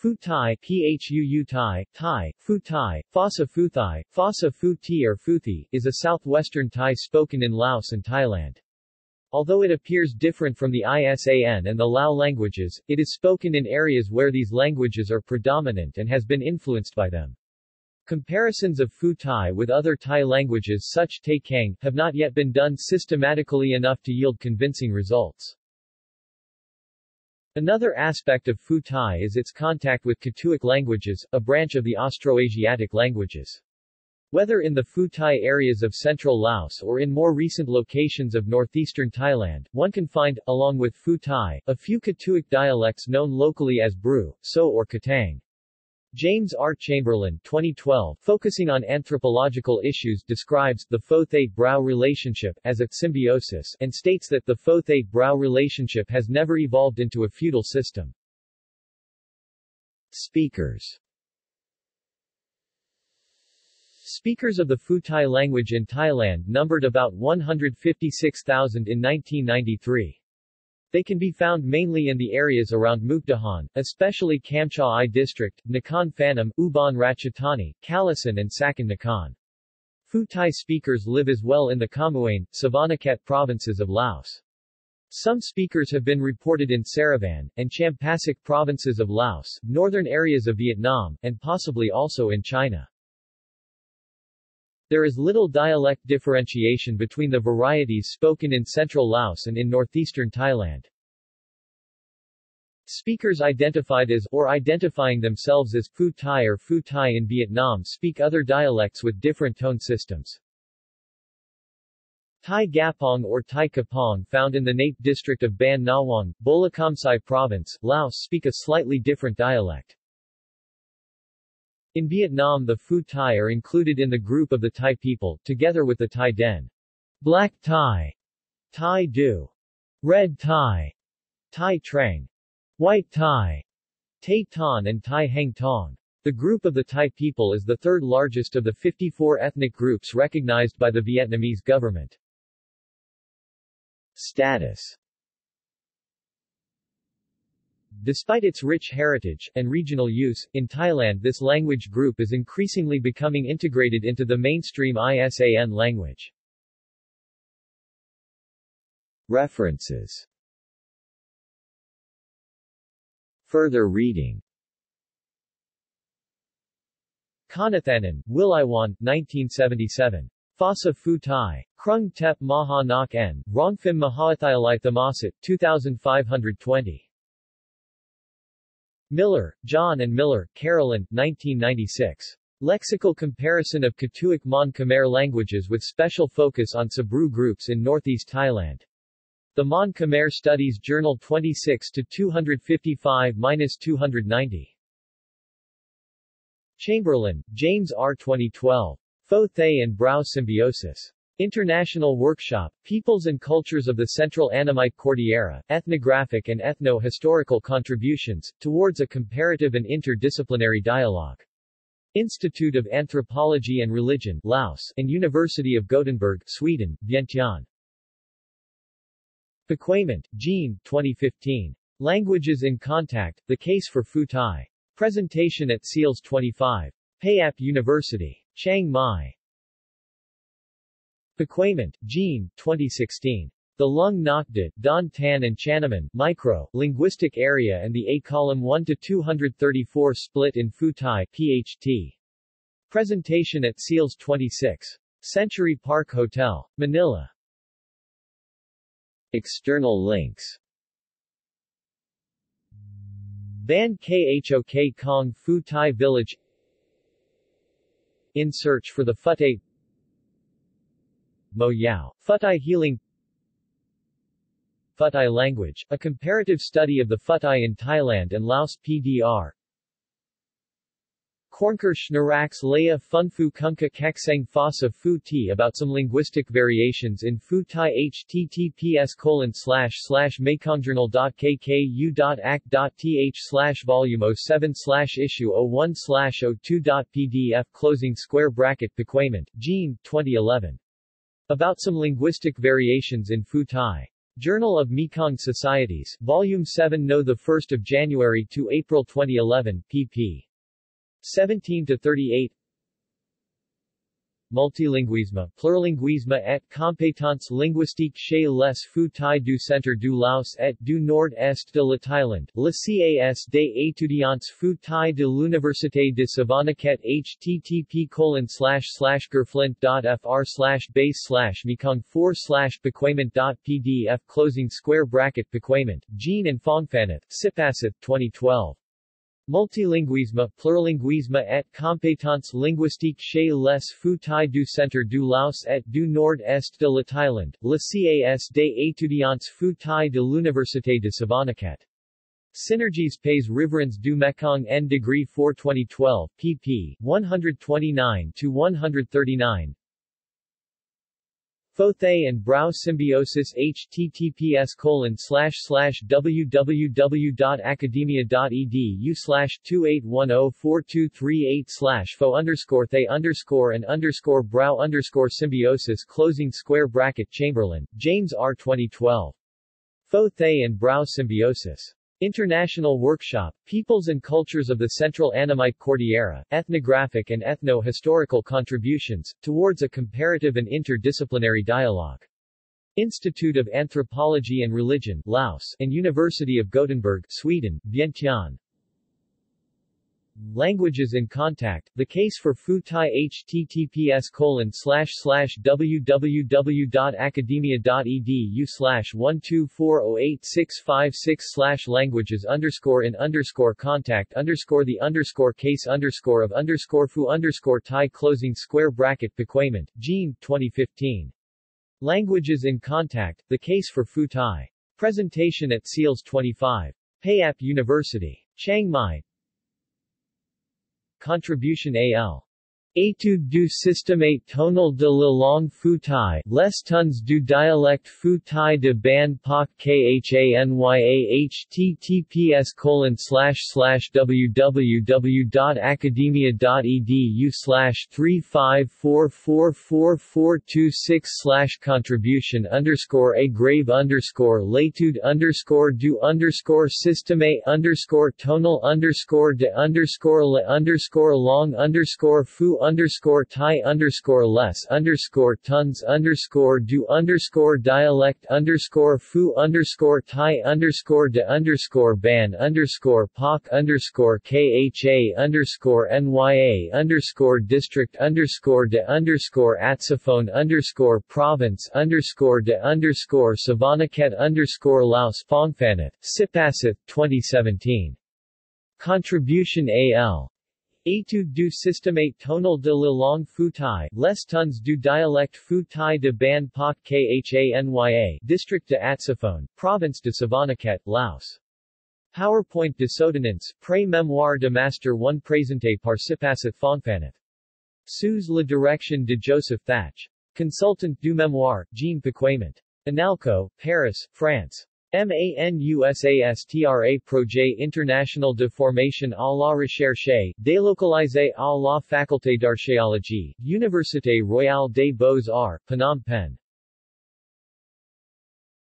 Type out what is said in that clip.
Phu Thai, Phuu Thai, Thai, Phu Thai, Phasa Phu Thai, Phasa Phu Thi or Phu Thi, is a southwestern Tai spoken in Laos and Thailand. Although it appears different from the ISAN and the Lao languages, it is spoken in areas where these languages are predominant and has been influenced by them. Comparisons of Phu Thai with other Tai languages such Tay Khang have not yet been done systematically enough to yield convincing results. Another aspect of Phu Thai is its contact with Katuic languages, a branch of the Austroasiatic languages. Whether in the Phu Thai areas of central Laos or in more recent locations of northeastern Thailand, one can find, along with Phu Thai, a few Katuic dialects known locally as Bru, So or Katang. James R. Chamberlain 2012, focusing on anthropological issues describes the Pho-Thay-Brau relationship as a symbiosis and states that the Pho-Thay-Brau relationship has never evolved into a feudal system. Speakers Speakers of the Phu Thai language in Thailand numbered about 156,000 in 1993. They can be found mainly in the areas around Mukdahan, especially Kamcha I district, Nakhon Phanom, Ubon Ratchathani, Kalasin and Sakon Nakhon. Phu Thai speakers live as well in the Khammouane, Savannakhet provinces of Laos. Some speakers have been reported in Saravan, and Champasak provinces of Laos, northern areas of Vietnam, and possibly also in China. There is little dialect differentiation between the varieties spoken in central Laos and in northeastern Thailand. Speakers identified as or identifying themselves as Phu Thai or Phu Thai in Vietnam speak other dialects with different tone systems. Thai Gapong or Thai Kapong found in the Nate district of Ban Nawang, Bolikhamsai province, Laos speak a slightly different dialect. In Vietnam the Phu Thai are included in the group of the Thai people, together with the Thai Den. Black Thai, Thai Du, Red Thai, Thai Trang, White Thai, Tai Ton and Thai Hang Tong. The group of the Thai people is the third largest of the 54 ethnic groups recognized by the Vietnamese government. Status Despite its rich heritage, and regional use, in Thailand this language group is increasingly becoming integrated into the mainstream ISAN language. References Further reading Kanathanan, Williwan, 1977. Phasa Phu Thai. Krung Tep Maha Nak N. Rongphim Mahaathialai Thamasat, 2520. Miller, John and Miller, Carolyn, 1996. Lexical Comparison of Katuic Mon Khmer Languages with Special Focus on Sabru Groups in Northeast Thailand. The Mon Khmer Studies Journal 26-255-290. Chamberlain, James R. 2012. Pho Thay and Brau Symbiosis. International Workshop, Peoples and Cultures of the Central Annamite Cordillera, Ethnographic and Ethno-Historical Contributions, Towards a Comparative and Interdisciplinary Dialogue. Institute of Anthropology and Religion, Laos, and University of Gothenburg, Sweden, Vientiane. Pacquement, Jean, 2015. Languages in Contact, The Case for Futai. Presentation at SEALS 25. Payap University. Chiang Mai. Pacquement, Jean, 2016. The Lung Nokdut, Don Tan and Chanaman, Micro, Linguistic Area and the A Column 1 to 234 Split in Futai, PHT. Presentation at SEALS 26. Century Park Hotel, Manila. External links Ban Khok Kong Phu Thai Village In Search for the Phut Mo Yao. Phut Thai Healing Phut Thai language, a comparative study of the Phut Thai in Thailand and Laos PDR Kornker Schnarax Laya Funfu Kunka Kekseng Phasa Phu T about some linguistic variations in Phu Thai https colon slash slash mekongjournal.kku.ac.th slash volume 07 slash issue 01 slash 02.pdf closing square bracket Pacquement, Jean, 2011. About some linguistic variations in Thai. Journal of Mekong Societies, Volume 7 No. 1 January to April 2011, pp. 17-38 Multilinguisme, plurilinguisme et compétence linguistique chez les Fou-Tai du Centre du Laos et du Nord-Est de la Thaïlande, le CAS des étudiants Fou-Tai de l'Université de Savannakhet http colon slash slash gerflint.fr slash base slash mekong 4 slash pdf closing square bracket Pacquement, Jean and Phongphanut, Sipasit, 2012. Multilinguisme, plurilinguisme et compétence linguistique chez les Fou-Tai du Centre du Laos et du Nord-Est de la Thaïlande, le CAS des étudiants Fou-Tai de l'Université de Savannakhet. Synergies Pays Riverains du Mekong N Degree 4 2012, pp. 129-139 Fothe and Brow Symbiosis https colon slash slash www.academia.edu slash 28104238 slash fo underscore they underscore and underscore Brau underscore symbiosis closing square bracket Chamberlain, James R. 2012. Fothe and Brow Symbiosis. International Workshop, Peoples and Cultures of the Central Annamite Cordillera, Ethnographic and Ethno-Historical Contributions, Towards a Comparative and Interdisciplinary Dialogue. Institute of Anthropology and Religion, Laos, and University of Gothenburg, Sweden, Vientiane. Languages in Contact, The Case for Fou-Tai https colon slash slash www.academia.edu slash 1240865 slash languages underscore in underscore contact underscore the underscore case underscore of underscore Fu underscore closing square bracket Pacquement, Jean, 2015. Languages in Contact, The Case for Fou-Tai. Presentation at SEALS 25. Payap University. Chiang Mai, Contribution AL. Étude du système tonal de la langue Fou-Tai, les tons du dialecte Fou-Tai de Ban Pak Khanya https colon slash slash www.academia.edu slash 3544426 slash contribution underscore a grave underscore l'étude underscore du underscore système underscore tonal underscore de underscore le underscore long underscore fou underscore Thai underscore less underscore tons underscore do underscore dialect underscore fu underscore Thai underscore de underscore ban underscore pak underscore kha underscore nya underscore district underscore de underscore atsaphone underscore province underscore de underscore Savannakhet underscore Laos Phongphanut, Sipasit, 2017. Contribution AL Étude du système tonal de la langue Fou-Tai, les tons du dialecte Fou-Tai de Ban Pak Khanya, District de Atsaphone, Province de Savannakhet, Laos. PowerPoint de Soutenance, Pré Mémoire de Master 1 Présenté par Sipasit Phongphanut. Sous la direction de Joseph Thach. Consultant du Mémoire, Jean Pacquement. Inalco, Paris, France. MANUSASTRA Projet International de Formation à la Recherche, délocalisé à la Faculté d'Archéologie, Université Royale des Beaux-Arts, Phnom Penh.